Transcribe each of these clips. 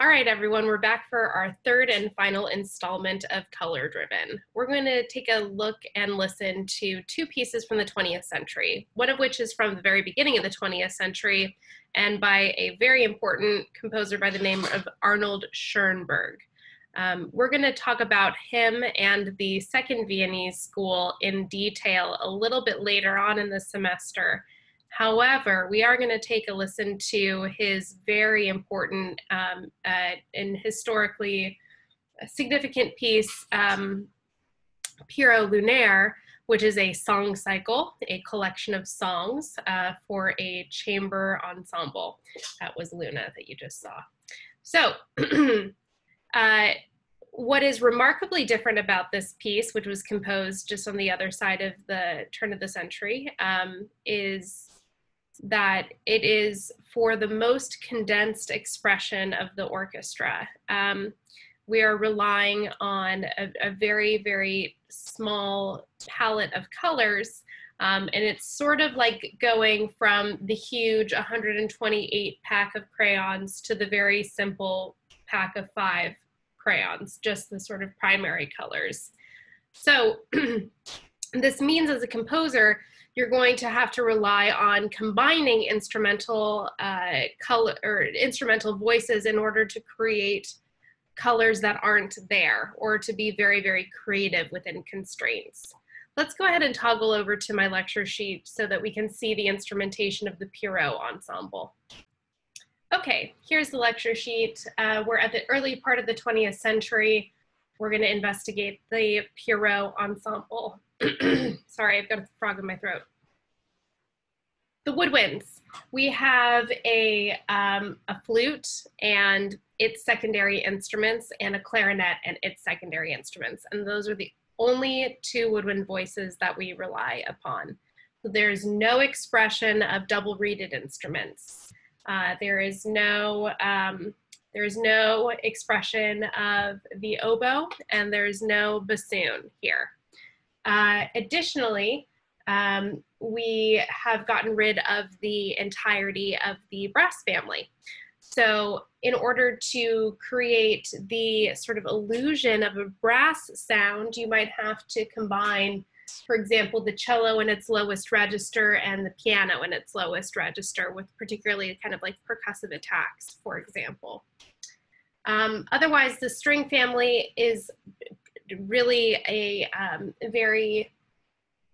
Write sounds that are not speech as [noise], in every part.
All right, everyone, we're back for our third and final installment of Color Driven. We're going to take a look and listen to two pieces from the 20th century, one of which is from the very beginning of the 20th century and by a very important composer by the name of Arnold Schoenberg. Um, we're going to talk about him and the Second Viennese School in detail a little bit later on in the semester. However, we are going to take a listen to his very important um, uh, and historically significant piece, um, Pierrot Lunaire, which is a song cycle, a collection of songs uh, for a chamber ensemble. That was Luna that you just saw. So, [clears throat] uh, what is remarkably different about this piece, which was composed just on the other side of the turn of the century, um, is that it is for the most condensed expression of the orchestra. Um, we are relying on a, a, very, very small palette of colors. Um, and it's sort of like going from the huge 128 pack of crayons to the very simple pack of five crayons, just the sort of primary colors. So [clears throat] this means as a composer, you're going to have to rely on combining instrumental uh, color or instrumental voices in order to create colors that aren't there or to be very, very creative within constraints. Let's go ahead and toggle over to my lecture sheet so that we can see the instrumentation of the Pierrot ensemble. Okay, here's the lecture sheet. Uh, we're at the early part of the 20th century. We're gonna investigate the Pierrot ensemble. [clears throat] Sorry, I've got a frog in my throat. The woodwinds. We have a, um, a flute and its secondary instruments and a clarinet and its secondary instruments. And those are the only two woodwind voices that we rely upon. So there's no expression of double reeded instruments. Uh, there is no um, there's no expression of the oboe and there's no bassoon here. Uh, additionally, um, we have gotten rid of the entirety of the brass family. So in order to create the sort of illusion of a brass sound, you might have to combine, for example, the cello in its lowest register and the piano in its lowest register with particularly kind of like percussive attacks, for example. Um, otherwise, the string family is really a um, very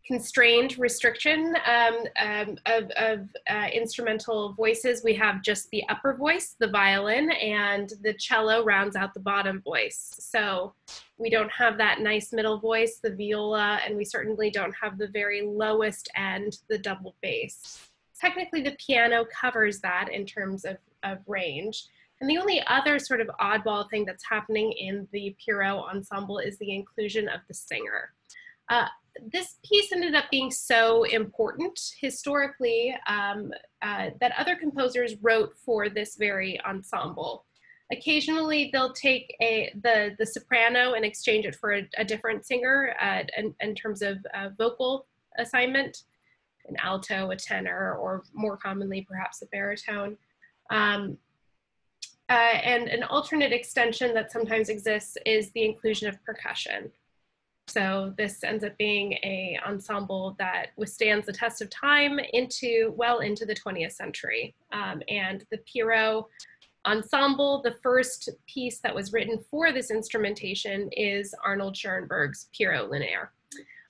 constrained restriction um, um, of, of uh, instrumental voices. We have just the upper voice, the violin, and the cello rounds out the bottom voice. So we don't have that nice middle voice, the viola, and we certainly don't have the very lowest end, the double bass. Technically, the piano covers that in terms of, of range. And the only other sort of oddball thing that's happening in the Pierrot ensemble is the inclusion of the singer. Uh, this piece ended up being so important historically um, uh, that other composers wrote for this very ensemble. Occasionally, they'll take a the the soprano and exchange it for a, a different singer uh, in, in, terms of uh, vocal assignment, an alto, a tenor, or more commonly perhaps a baritone. Um, uh, and an alternate extension that sometimes exists is the inclusion of percussion. So this ends up being a ensemble that withstands the test of time into well into the 20th century. Um, and the Pierrot ensemble, the first piece that was written for this instrumentation is Arnold Schoenberg's Pierrot Lunaire.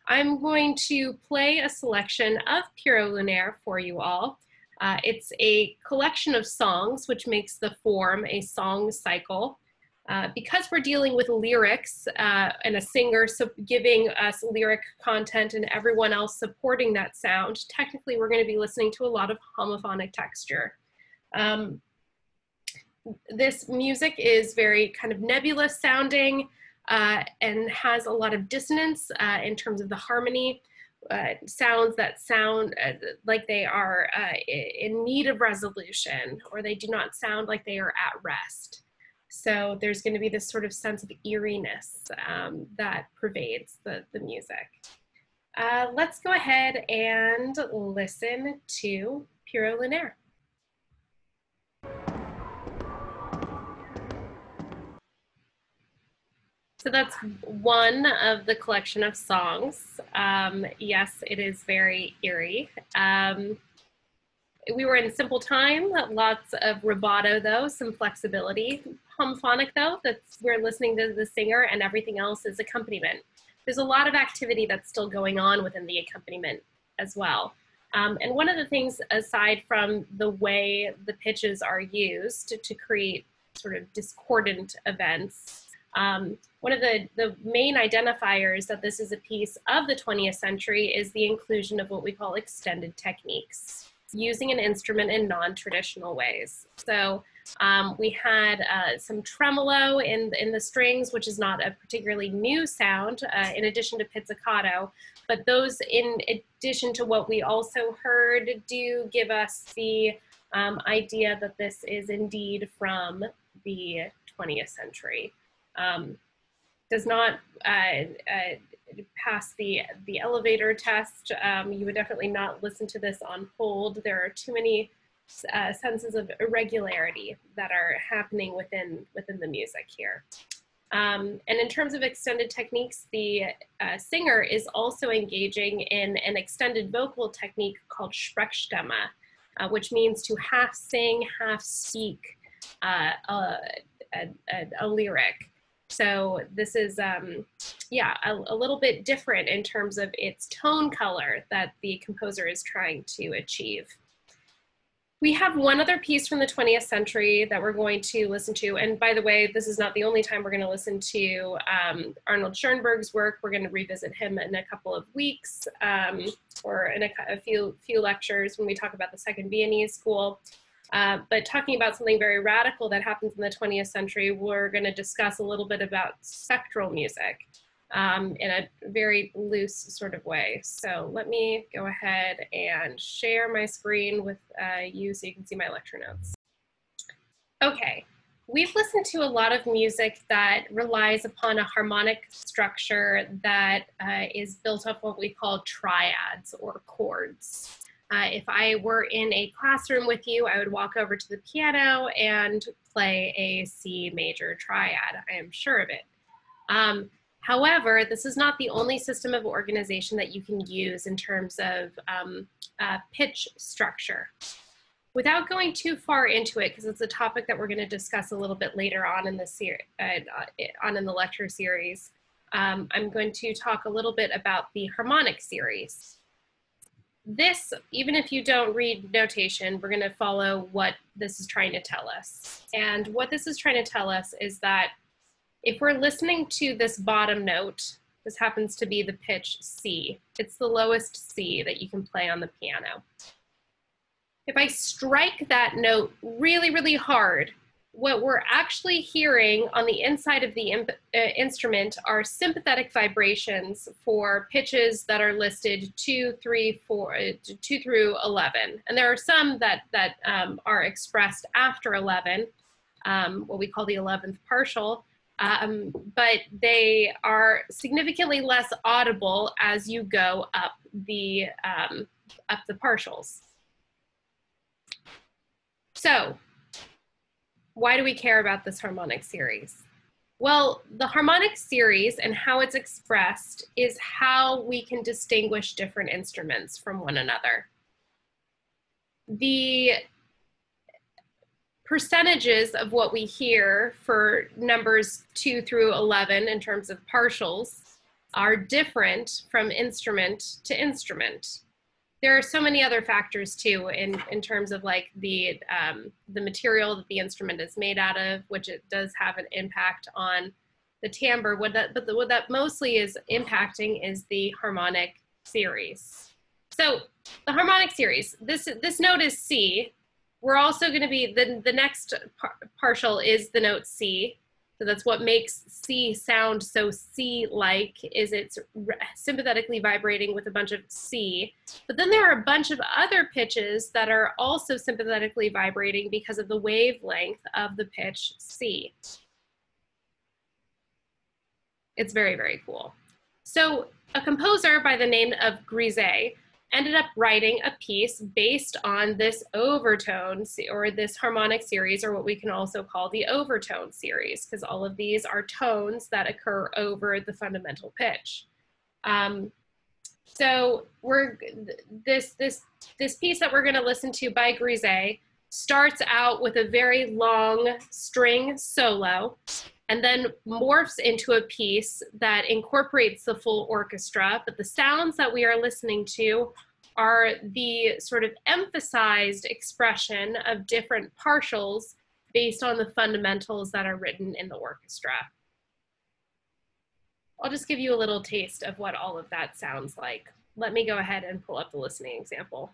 I'm going to play a selection of Pierrot Lunaire for you all. Uh, it's a collection of songs, which makes the form a song cycle. Uh, because we're dealing with lyrics uh, and a singer so giving us lyric content and everyone else supporting that sound, technically we're going to be listening to a lot of homophonic texture. Um, this music is very kind of nebulous sounding uh, and has a lot of dissonance uh, in terms of the harmony uh, sounds that sound uh, like they are uh, in need of resolution or they do not sound like they are at rest. So there's going to be this sort of sense of eeriness um, that pervades the, the music. Uh, let's go ahead and listen to Pierrot Lunaire. So that's one of the collection of songs. Um, yes, it is very eerie. Um, we were in simple time, lots of rubato though, some flexibility. Homophonic though, that's we're listening to the singer and everything else is accompaniment. There's a lot of activity that's still going on within the accompaniment as well. Um, and one of the things, aside from the way the pitches are used to, to create sort of discordant events, um, one of the, the main identifiers that this is a piece of the 20th century is the inclusion of what we call extended techniques, using an instrument in non-traditional ways. So um, we had uh, some tremolo in, in the strings, which is not a particularly new sound, uh, in addition to pizzicato. But those, in addition to what we also heard, do give us the um, idea that this is indeed from the 20th century um, does not uh, uh, pass the the elevator test, um, you would definitely not listen to this on hold. There are too many uh, senses of irregularity that are happening within within the music here. Um, and in terms of extended techniques, the uh, singer is also engaging in an extended vocal technique called Sprechstimme, uh, which means to half sing, half speak uh, a, a, a lyric. So this is, um, yeah, a, a, little bit different in terms of its tone color that the composer is trying to achieve. We have one other piece from the 20th century that we're going to listen to. And by the way, this is not the only time we're going to listen to um, Arnold Schoenberg's work. We're going to revisit him in a couple of weeks um, or in a, a few, few lectures when we talk about the Second Viennese School. Uh, but talking about something very radical that happens in the 20th century, we're going to discuss a little bit about spectral music um, in a very loose sort of way. So let me go ahead and share my screen with uh, you so you can see my lecture notes. Okay, we've listened to a lot of music that relies upon a harmonic structure that uh, is built up what we call triads or chords. Uh, if I were in a classroom with you, I would walk over to the piano and play a C major triad. I am sure of it. Um, however, this is not the only system of organization that you can use in terms of um, uh, pitch structure. Without going too far into it, because it's a topic that we're going to discuss a little bit later on in the series, uh, on in the lecture series, um, I'm going to talk a little bit about the harmonic series this, even if you don't read notation, we're going to follow what this is trying to tell us. And what this is trying to tell us is that if we're listening to this bottom note, this happens to be the pitch C. It's the lowest C that you can play on the piano. If I strike that note really, really hard, what we're actually hearing on the inside of the imp, uh, instrument are sympathetic vibrations for pitches that are listed two, three, four, uh, two through 11. And there are some that, that um, are expressed after 11, um, what we call the 11th partial, um, but they are significantly less audible as you go up the, um, up the partials. So why do we care about this harmonic series? Well, the harmonic series and how it's expressed is how we can distinguish different instruments from one another. The percentages of what we hear for numbers 2 through 11 in terms of partials are different from instrument to instrument there are so many other factors too in, in terms of like the, um, the material that the instrument is made out of, which it does have an impact on the timbre. What that, but the, what that mostly is impacting is the harmonic series. So the harmonic series, this, this note is C. We're also gonna be, the, the next par partial is the note C. So that's what makes C sound so C-like is it's sympathetically vibrating with a bunch of C. But then there are a bunch of other pitches that are also sympathetically vibrating because of the wavelength of the pitch C. It's very, very cool. So a composer by the name of Grisey ended up writing a piece based on this overtone or this harmonic series, or what we can also call the overtone series, because all of these are tones that occur over the fundamental pitch. Um, so we're this this this piece that we're going to listen to by Grisey starts out with a very long string solo and then morphs into a piece that incorporates the full orchestra. But the sounds that we are listening to are the sort of emphasized expression of different partials based on the fundamentals that are written in the orchestra. I'll just give you a little taste of what all of that sounds like. Let me go ahead and pull up the listening example.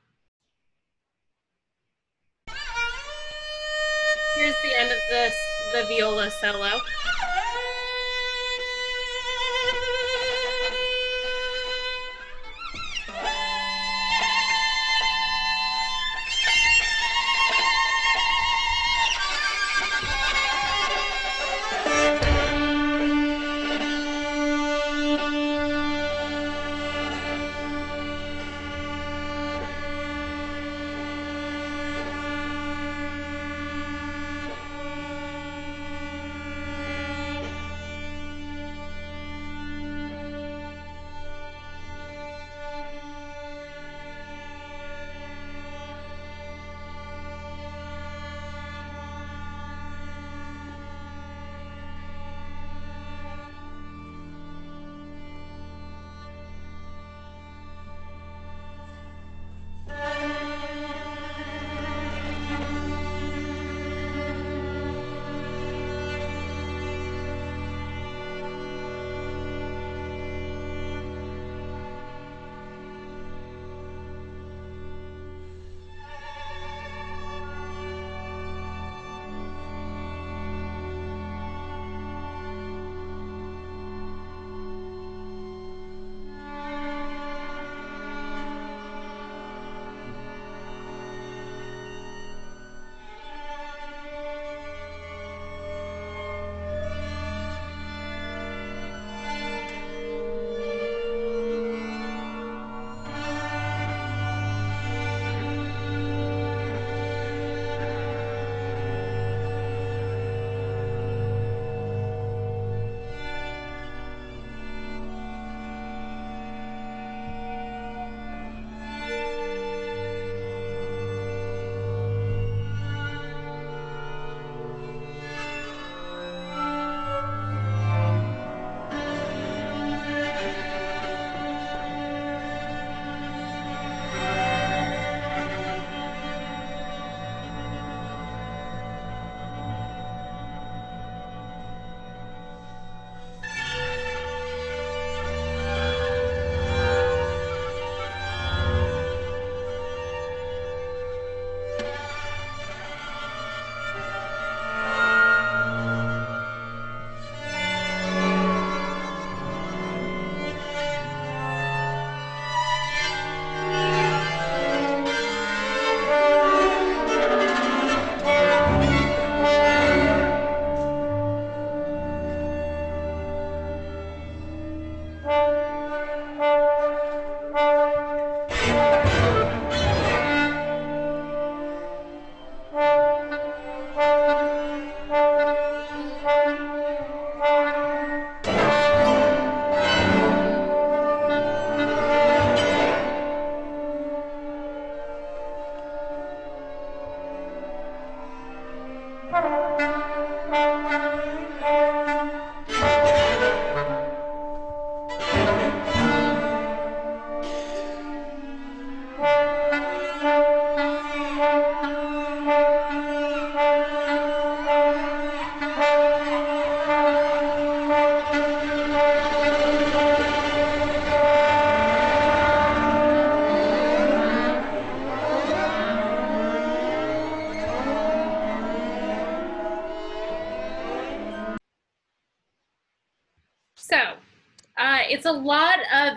Here's the end of this, the viola solo.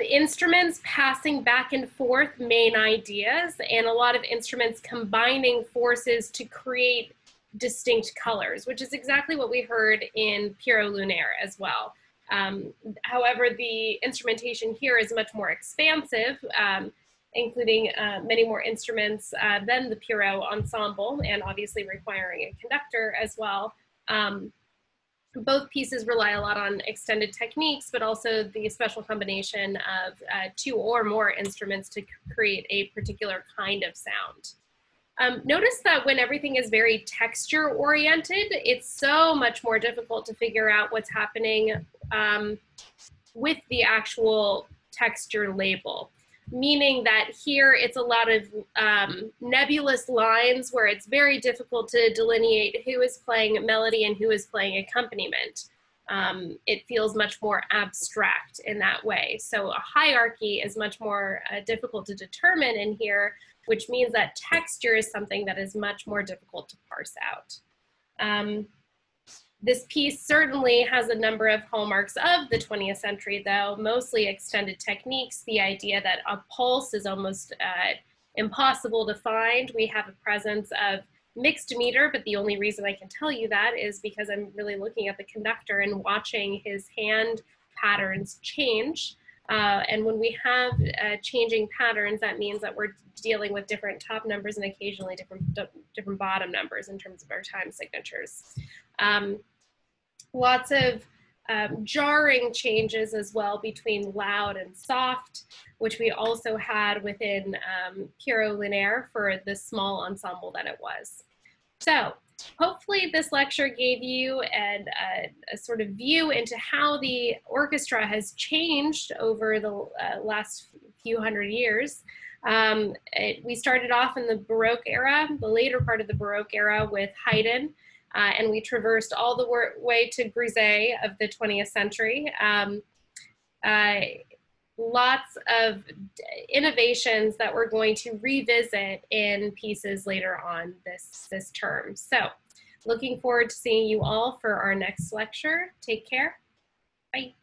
Instruments passing back and forth main ideas and a lot of instruments combining forces to create distinct colors, which is exactly what we heard in Pierrot Lunaire as well. Um, however, the instrumentation here is much more expansive. Um, including uh, many more instruments uh, than the Pierrot ensemble, and obviously requiring a conductor as well. Um, both pieces rely a lot on extended techniques, but also the special combination of uh, two or more instruments to create a particular kind of sound. Um, notice that when everything is very texture oriented, it's so much more difficult to figure out what's happening um, with the actual texture label. Meaning that here it's a lot of um, nebulous lines where it's very difficult to delineate who is playing melody and who is playing accompaniment. Um, it feels much more abstract in that way. So a hierarchy is much more uh, difficult to determine in here which means that texture is something that is much more difficult to parse out. Um, this piece certainly has a number of hallmarks of the 20th century, though, mostly extended techniques, the idea that a pulse is almost uh, impossible to find. We have a presence of mixed meter, but the only reason I can tell you that is because I'm really looking at the conductor and watching his hand patterns change. Uh, and when we have uh, changing patterns, that means that we're dealing with different top numbers and occasionally different, different bottom numbers in terms of our time signatures. Um, lots of um, jarring changes as well between loud and soft, which we also had within um, Pierrot Lunaire for the small ensemble that it was. So hopefully this lecture gave you an, a, a, sort of view into how the orchestra has changed over the uh, last few hundred years. Um, it, we started off in the Baroque era, the later part of the Baroque era with Haydn, uh, and we traversed all the way to Grisey of the 20th century. Um, uh, lots of innovations that we're going to revisit in pieces later on this, this term. So looking forward to seeing you all for our next lecture. Take care. Bye.